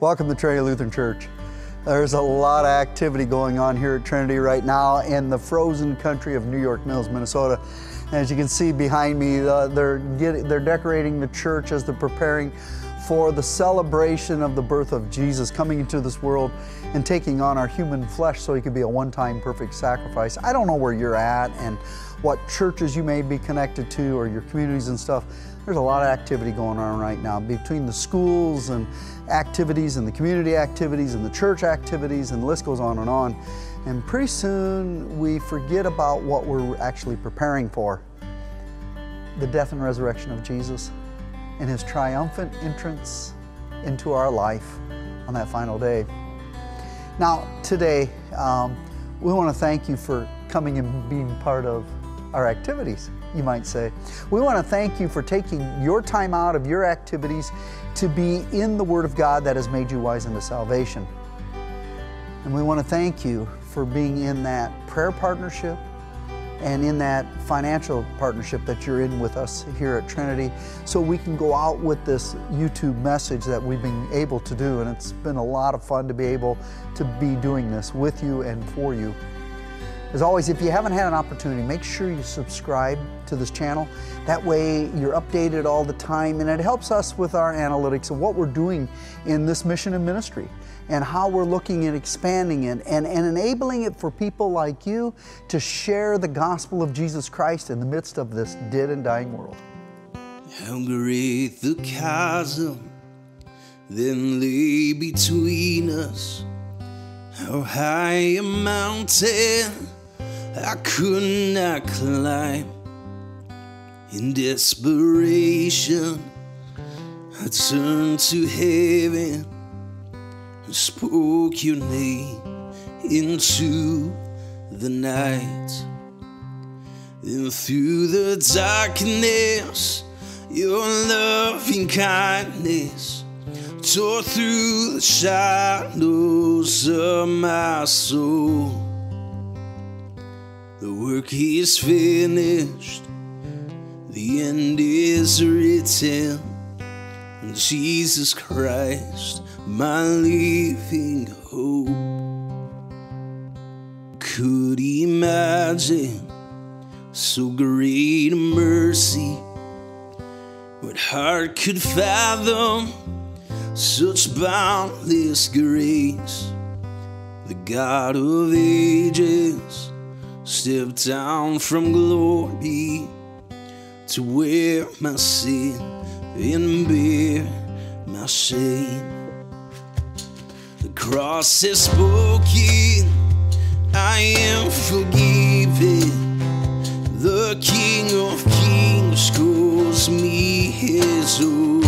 Welcome to Trinity Lutheran Church. There's a lot of activity going on here at Trinity right now in the frozen country of New York Mills, Minnesota. As you can see behind me, uh, they're, getting, they're decorating the church as they're preparing for the celebration of the birth of Jesus coming into this world and taking on our human flesh so he could be a one time perfect sacrifice. I don't know where you're at and what churches you may be connected to or your communities and stuff. There's a lot of activity going on right now between the schools and activities and the community activities and the church activities, and the list goes on and on. And pretty soon we forget about what we're actually preparing for the death and resurrection of Jesus and his triumphant entrance into our life on that final day. Now, today, um, we want to thank you for coming and being part of our activities you might say. We want to thank you for taking your time out of your activities to be in the Word of God that has made you wise unto salvation. And we want to thank you for being in that prayer partnership and in that financial partnership that you're in with us here at Trinity so we can go out with this YouTube message that we've been able to do. And it's been a lot of fun to be able to be doing this with you and for you. As always, if you haven't had an opportunity, make sure you subscribe to this channel. That way you're updated all the time and it helps us with our analytics of what we're doing in this mission and ministry and how we're looking at expanding it and, and enabling it for people like you to share the gospel of Jesus Christ in the midst of this dead and dying world. Great the chasm then lay between us, how high a mountain I could not climb. In desperation, I turned to heaven and spoke your name into the night. And through the darkness, your loving kindness tore through the shadows of my soul. The work is finished, the end is written. And Jesus Christ, my living hope. Could imagine so great a mercy. What heart could fathom such boundless grace? The God of ages Step down from glory to wear my sin and bear my shame. The cross is spoken, I am forgiven. The King of Kings calls me his own.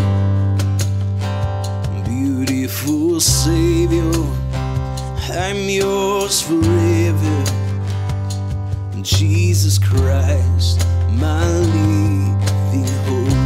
Beautiful Savior, I'm yours forever. Jesus Christ, my living hope.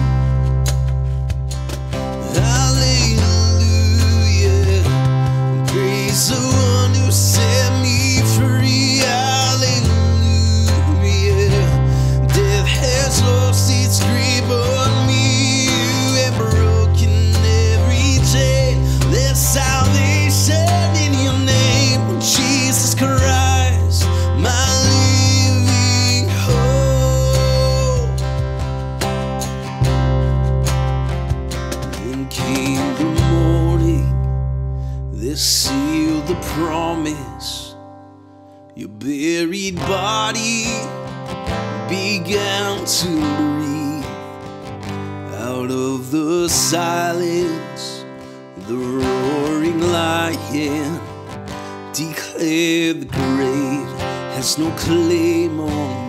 Has no claim on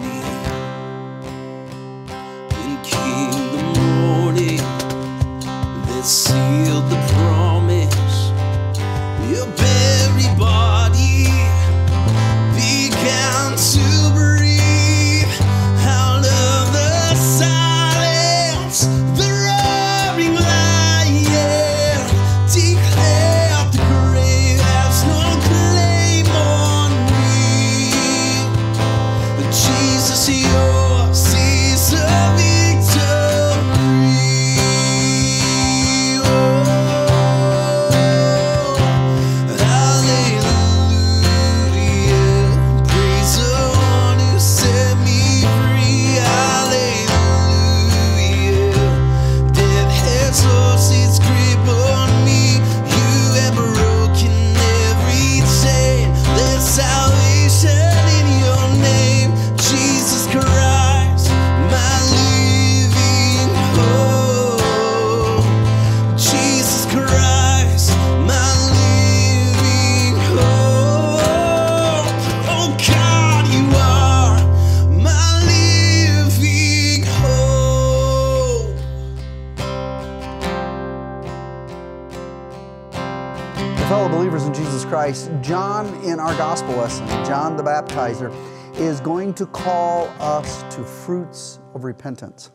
lesson, John the Baptizer, is going to call us to fruits of repentance.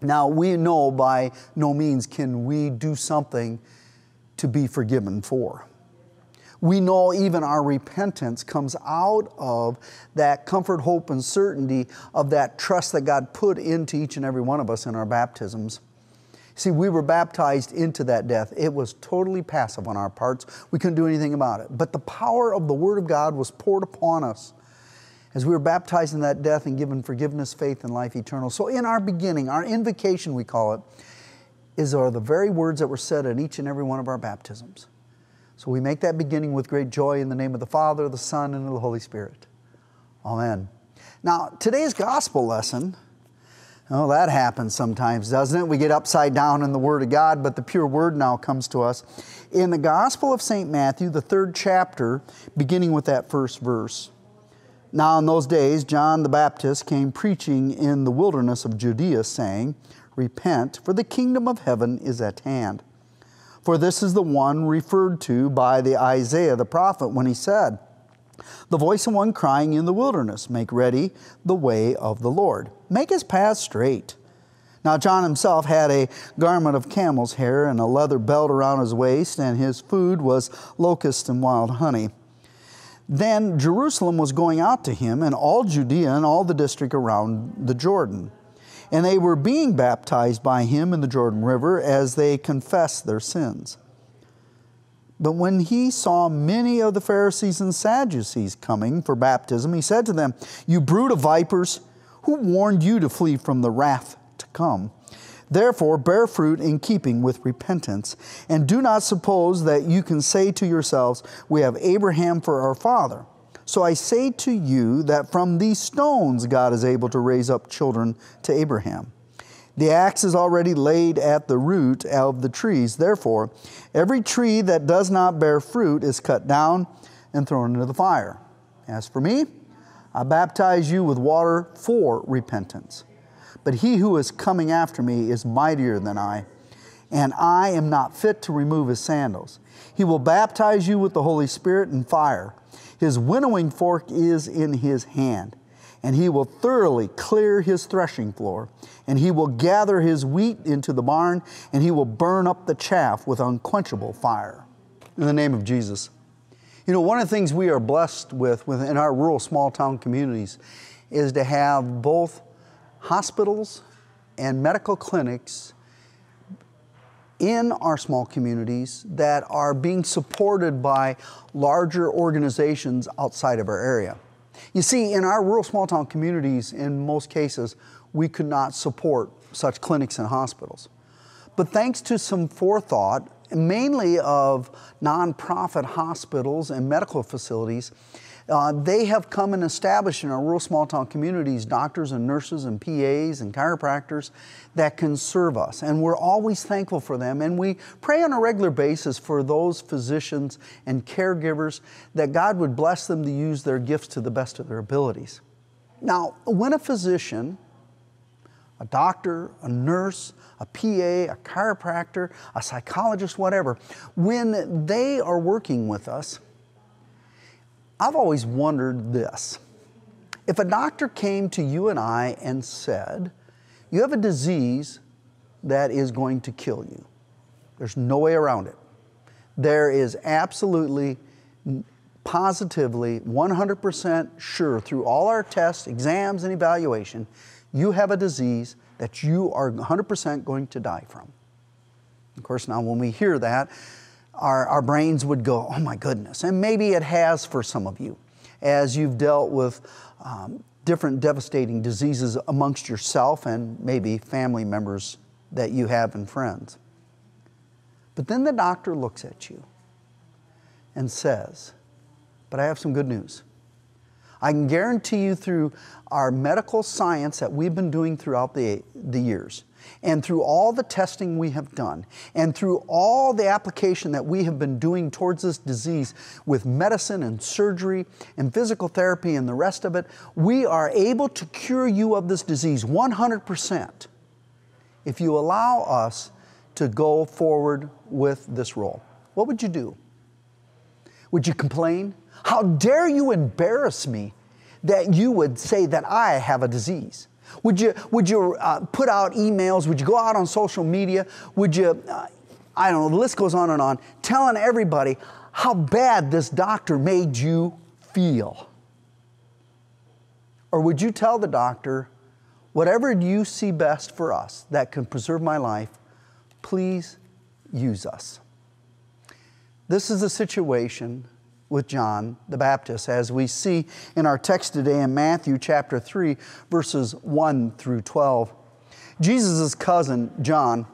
Now, we know by no means can we do something to be forgiven for. We know even our repentance comes out of that comfort, hope, and certainty of that trust that God put into each and every one of us in our baptisms. See, we were baptized into that death. It was totally passive on our parts. We couldn't do anything about it. But the power of the Word of God was poured upon us as we were baptized in that death and given forgiveness, faith, and life eternal. So, in our beginning, our invocation, we call it, is are the very words that were said at each and every one of our baptisms. So, we make that beginning with great joy in the name of the Father, the Son, and the Holy Spirit. Amen. Now, today's gospel lesson Oh, that happens sometimes, doesn't it? We get upside down in the Word of God, but the pure Word now comes to us. In the Gospel of St. Matthew, the third chapter, beginning with that first verse. Now, in those days, John the Baptist came preaching in the wilderness of Judea, saying, Repent, for the kingdom of heaven is at hand. For this is the one referred to by the Isaiah the prophet when he said, the voice of one crying in the wilderness, Make ready the way of the Lord, make his path straight. Now, John himself had a garment of camel's hair and a leather belt around his waist, and his food was locust and wild honey. Then Jerusalem was going out to him, and all Judea and all the district around the Jordan. And they were being baptized by him in the Jordan River as they confessed their sins. But when he saw many of the Pharisees and Sadducees coming for baptism, he said to them, You brood of vipers, who warned you to flee from the wrath to come? Therefore, bear fruit in keeping with repentance, and do not suppose that you can say to yourselves, We have Abraham for our father. So I say to you that from these stones God is able to raise up children to Abraham. The axe is already laid at the root of the trees. Therefore, every tree that does not bear fruit is cut down and thrown into the fire. As for me, I baptize you with water for repentance. But he who is coming after me is mightier than I, and I am not fit to remove his sandals. He will baptize you with the Holy Spirit and fire. His winnowing fork is in his hand and he will thoroughly clear his threshing floor, and he will gather his wheat into the barn, and he will burn up the chaff with unquenchable fire. In the name of Jesus. You know, one of the things we are blessed with within our rural small town communities is to have both hospitals and medical clinics in our small communities that are being supported by larger organizations outside of our area. You see, in our rural small town communities, in most cases, we could not support such clinics and hospitals. But thanks to some forethought, mainly of nonprofit hospitals and medical facilities, uh, they have come and established in our rural small town communities doctors and nurses and PAs and chiropractors that can serve us. And we're always thankful for them. And we pray on a regular basis for those physicians and caregivers that God would bless them to use their gifts to the best of their abilities. Now, when a physician, a doctor, a nurse, a PA, a chiropractor, a psychologist, whatever, when they are working with us, I've always wondered this. If a doctor came to you and I and said, You have a disease that is going to kill you, there's no way around it. There is absolutely, positively, 100% sure through all our tests, exams, and evaluation, you have a disease that you are 100% going to die from. Of course, now when we hear that, our, our brains would go, oh my goodness. And maybe it has for some of you as you've dealt with um, different devastating diseases amongst yourself and maybe family members that you have and friends. But then the doctor looks at you and says, But I have some good news. I can guarantee you through our medical science that we've been doing throughout the, the years, and through all the testing we have done, and through all the application that we have been doing towards this disease with medicine and surgery and physical therapy and the rest of it, we are able to cure you of this disease 100% if you allow us to go forward with this role. What would you do? Would you complain? How dare you embarrass me that you would say that I have a disease? Would you, would you uh, put out emails? Would you go out on social media? Would you, uh, I don't know, the list goes on and on, telling everybody how bad this doctor made you feel? Or would you tell the doctor, whatever you see best for us that can preserve my life, please use us? This is a situation with John the Baptist, as we see in our text today in Matthew chapter 3, verses 1 through 12. Jesus' cousin, John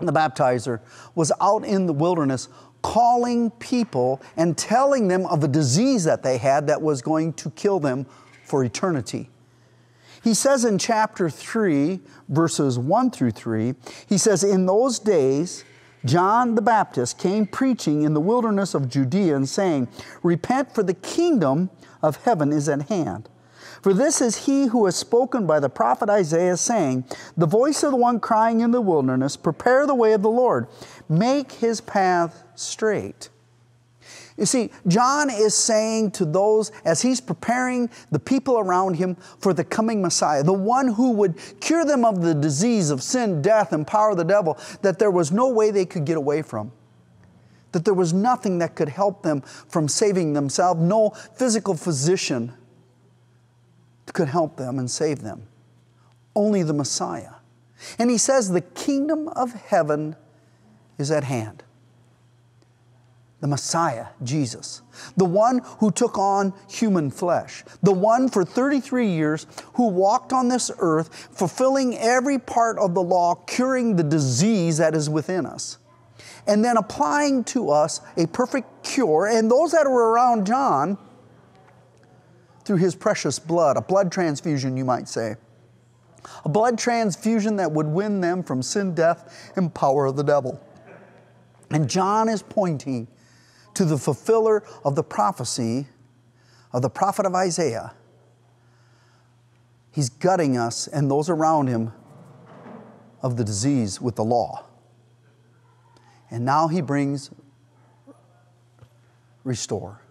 the baptizer, was out in the wilderness calling people and telling them of a disease that they had that was going to kill them for eternity. He says in chapter 3, verses 1 through 3, he says, In those days, John the Baptist came preaching in the wilderness of Judea and saying, Repent, for the kingdom of heaven is at hand. For this is he who has spoken by the prophet Isaiah, saying, The voice of the one crying in the wilderness, Prepare the way of the Lord, make his path straight. You see, John is saying to those as he's preparing the people around him for the coming Messiah, the one who would cure them of the disease of sin, death, and power of the devil, that there was no way they could get away from. That there was nothing that could help them from saving themselves, no physical physician could help them and save them. Only the Messiah. And he says, The kingdom of heaven is at hand the Messiah, Jesus, the one who took on human flesh, the one for 33 years who walked on this earth, fulfilling every part of the law, curing the disease that is within us, and then applying to us a perfect cure. And those that were around John, through his precious blood, a blood transfusion, you might say. A blood transfusion that would win them from sin, death, and power of the devil. And John is pointing to the fulfiller of the prophecy of the prophet of Isaiah. He's gutting us and those around him of the disease with the law. And now he brings restore.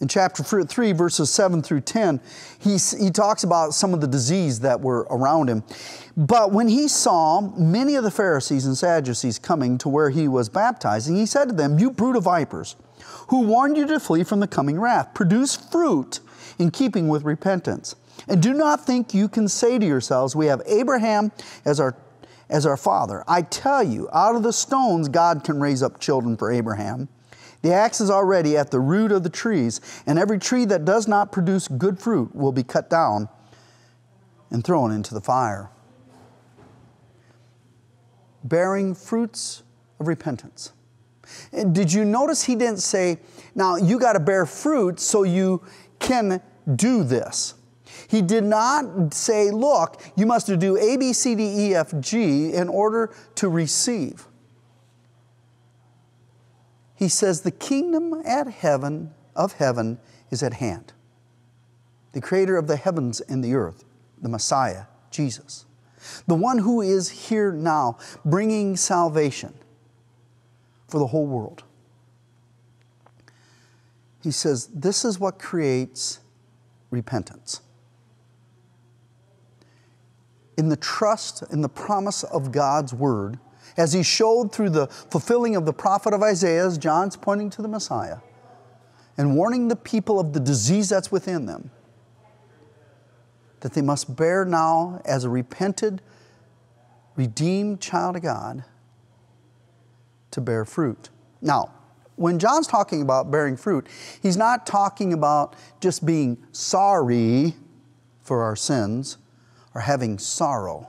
In chapter 3, verses 7 through 10, he, he talks about some of the disease that were around him. But when he saw many of the Pharisees and Sadducees coming to where he was baptizing, he said to them, You brood of vipers, who warned you to flee from the coming wrath, produce fruit in keeping with repentance. And do not think you can say to yourselves, We have Abraham as our, as our father. I tell you, out of the stones, God can raise up children for Abraham. The axe is already at the root of the trees, and every tree that does not produce good fruit will be cut down and thrown into the fire. Bearing fruits of repentance. And did you notice he didn't say, now you got to bear fruit so you can do this? He did not say, look, you must do A, B, C, D, E, F, G in order to receive. He says, The kingdom at heaven of heaven is at hand. The creator of the heavens and the earth, the Messiah, Jesus, the one who is here now, bringing salvation for the whole world. He says, This is what creates repentance. In the trust, in the promise of God's word, as he showed through the fulfilling of the prophet of Isaiah, as John's pointing to the Messiah, and warning the people of the disease that's within them, that they must bear now as a repented, redeemed child of God to bear fruit. Now, when John's talking about bearing fruit, he's not talking about just being sorry for our sins or having sorrow.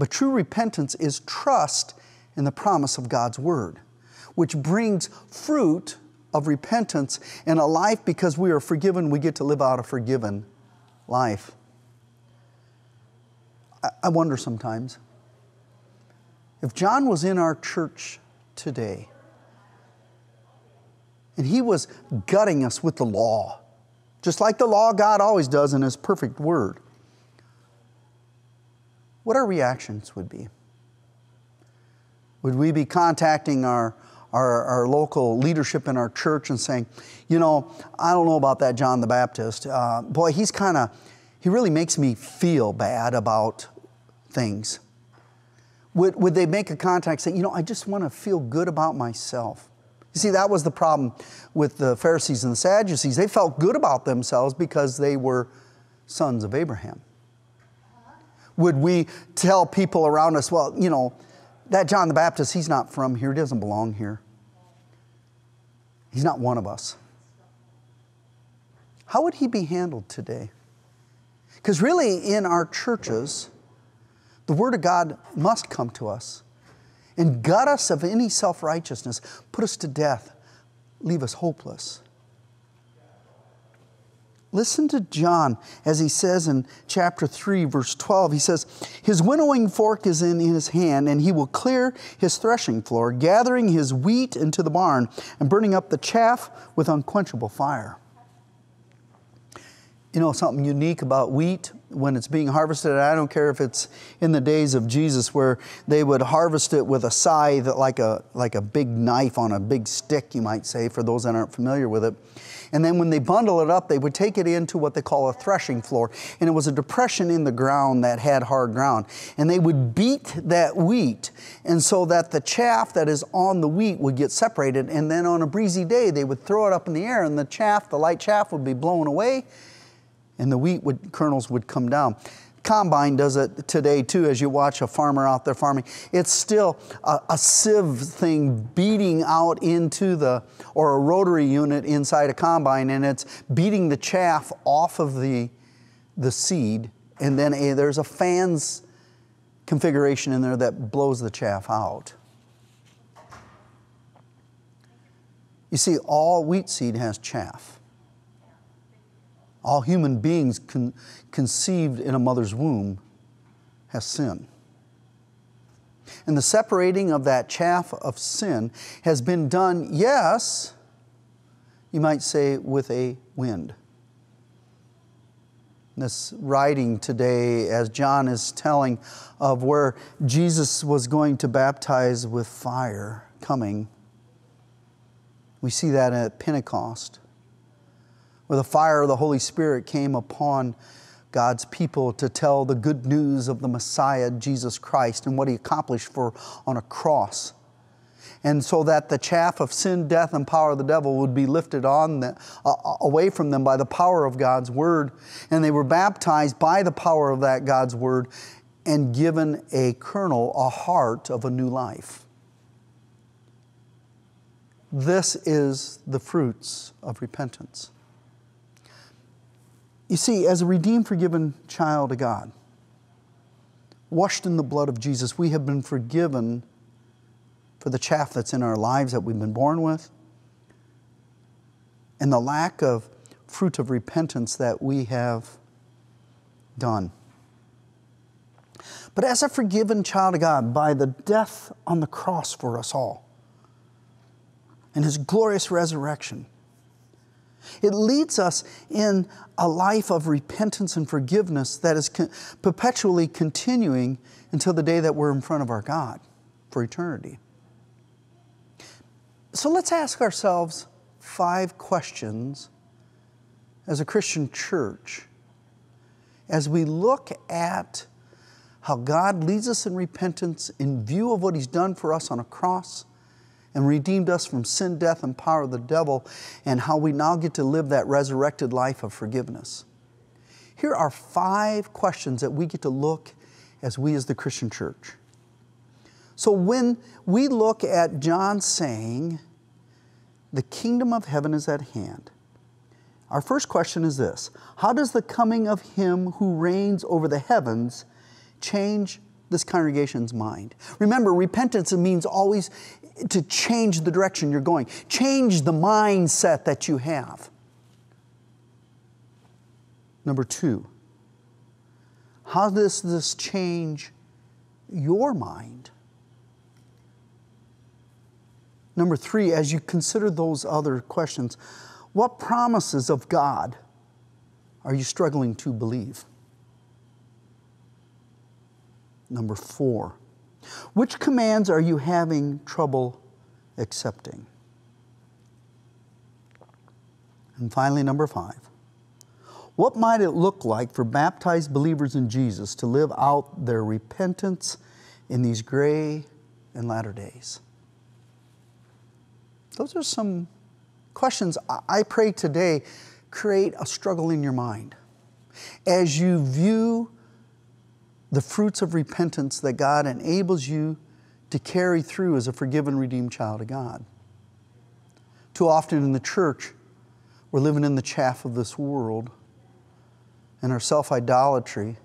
But true repentance is trust in the promise of God's Word, which brings fruit of repentance in a life because we are forgiven, we get to live out a forgiven life. I wonder sometimes if John was in our church today and he was gutting us with the law, just like the law God always does in His perfect Word what our reactions would be. Would we be contacting our, our, our local leadership in our church and saying, you know, I don't know about that John the Baptist. Uh, boy, he's kind of, he really makes me feel bad about things. Would, would they make a contact say, you know, I just want to feel good about myself? You see, that was the problem with the Pharisees and the Sadducees. They felt good about themselves because they were sons of Abraham. Would we tell people around us, well, you know, that John the Baptist, he's not from here, he doesn't belong here. He's not one of us. How would he be handled today? Because really, in our churches, the Word of God must come to us and gut us of any self righteousness, put us to death, leave us hopeless. Listen to John as he says in chapter 3, verse 12. He says, His winnowing fork is in his hand, and he will clear his threshing floor, gathering his wheat into the barn and burning up the chaff with unquenchable fire. You know something unique about wheat when it's being harvested? I don't care if it's in the days of Jesus where they would harvest it with a scythe, like a, like a big knife on a big stick, you might say, for those that aren't familiar with it. And then when they bundle it up, they would take it into what they call a threshing floor. And it was a depression in the ground that had hard ground. And they would beat that wheat, and so that the chaff that is on the wheat would get separated. And then on a breezy day, they would throw it up in the air, and the chaff, the light chaff, would be blown away, and the wheat would, kernels would come down. Combine does it today too, as you watch a farmer out there farming. It's still a, a, sieve thing beating out into the, or a rotary unit inside a combine, and it's beating the chaff off of the, the seed, and then a, there's a fans configuration in there that blows the chaff out. You see, all wheat seed has chaff. All human beings con- conceived in a mother's womb has sin. And the separating of that chaff of sin has been done, yes, you might say, with a wind. This writing today, as John is telling of where Jesus was going to baptize with fire coming, we see that at Pentecost where the fire of the Holy Spirit came upon God's people to tell the good news of the Messiah, Jesus Christ, and what he accomplished for on a cross. And so that the chaff of sin, death, and power of the devil would be lifted on the, uh, away from them by the power of God's word. And they were baptized by the power of that God's word and given a kernel, a heart of a new life. This is the fruits of repentance. You see, as a redeemed, forgiven child of God, washed in the blood of Jesus, we have been forgiven for the chaff that's in our lives that we've been born with and the lack of fruit of repentance that we have done. But as a forgiven child of God, by the death on the cross for us all and his glorious resurrection, it leads us in a life of repentance and forgiveness that is con- perpetually continuing until the day that we're in front of our God for eternity. So let's ask ourselves five questions as a Christian church as we look at how God leads us in repentance in view of what He's done for us on a cross and redeemed us from sin, death, and power of the devil, and how we now get to live that resurrected life of forgiveness. Here are five questions that we get to look as we as the Christian church. So when we look at John saying, the kingdom of heaven is at hand, our first question is this How does the coming of Him who reigns over the heavens change this congregation's mind? Remember, repentance means always to change the direction you're going, change the mindset that you have. Number two, how does this change your mind? Number three, as you consider those other questions, what promises of God are you struggling to believe? Number four, which commands are you having trouble accepting. And finally, number five. What might it look like for baptized believers in Jesus to live out their repentance in these gray and latter days? Those are some questions I pray today create a struggle in your mind. As you view the fruits of repentance that God enables you to carry through as a forgiven, redeemed child of God. Too often in the church, we're living in the chaff of this world and our self idolatry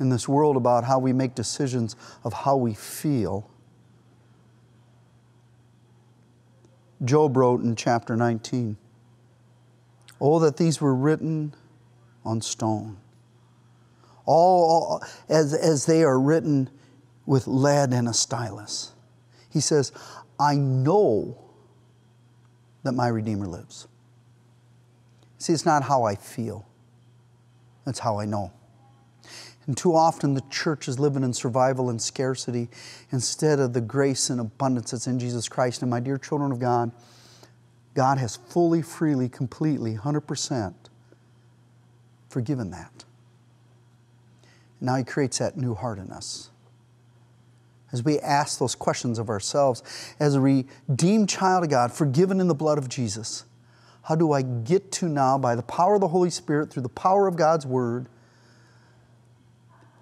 in this world about how we make decisions of how we feel. Job wrote in chapter 19, Oh, that these were written on stone. All, as, as they are written with lead and a stylus. He says, I know that my Redeemer lives. See, it's not how I feel, it's how I know. And too often the church is living in survival and scarcity instead of the grace and abundance that's in Jesus Christ. And my dear children of God, God has fully, freely, completely, 100% forgiven that. Now He creates that new heart in us. As we ask those questions of ourselves, as a redeemed child of God, forgiven in the blood of Jesus, how do I get to now, by the power of the Holy Spirit, through the power of God's Word,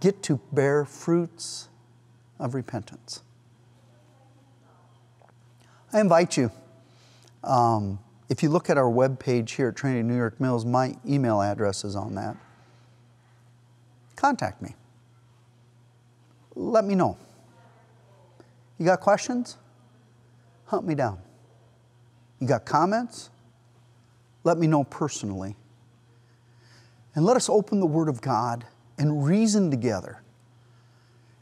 get to bear fruits of repentance? I invite you, um, if you look at our web page here at Trinity New York Mills, my email address is on that. Contact me. Let me know. You got questions? Hunt me down. You got comments? Let me know personally. And let us open the Word of God and reason together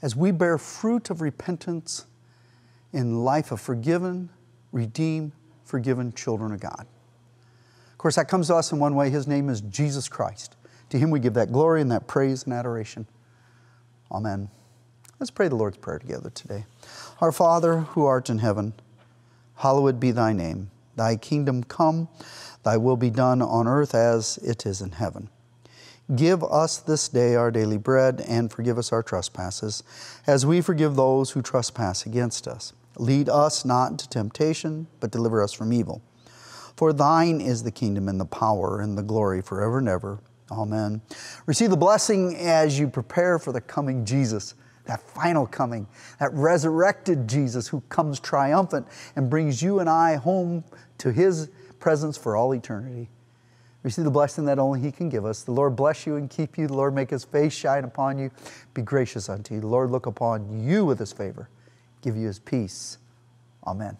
as we bear fruit of repentance in life of forgiven, redeemed, forgiven children of God. Of course, that comes to us in one way. His name is Jesus Christ. To Him we give that glory and that praise and adoration. Amen. Let's pray the Lord's Prayer together today. Our Father, who art in heaven, hallowed be thy name. Thy kingdom come, thy will be done on earth as it is in heaven. Give us this day our daily bread, and forgive us our trespasses, as we forgive those who trespass against us. Lead us not into temptation, but deliver us from evil. For thine is the kingdom and the power and the glory forever and ever. Amen. Receive the blessing as you prepare for the coming Jesus, that final coming, that resurrected Jesus who comes triumphant and brings you and I home to his presence for all eternity. Receive the blessing that only He can give us. The Lord bless you and keep you. The Lord make His face shine upon you, be gracious unto you. The Lord look upon you with His favor, give you His peace. Amen.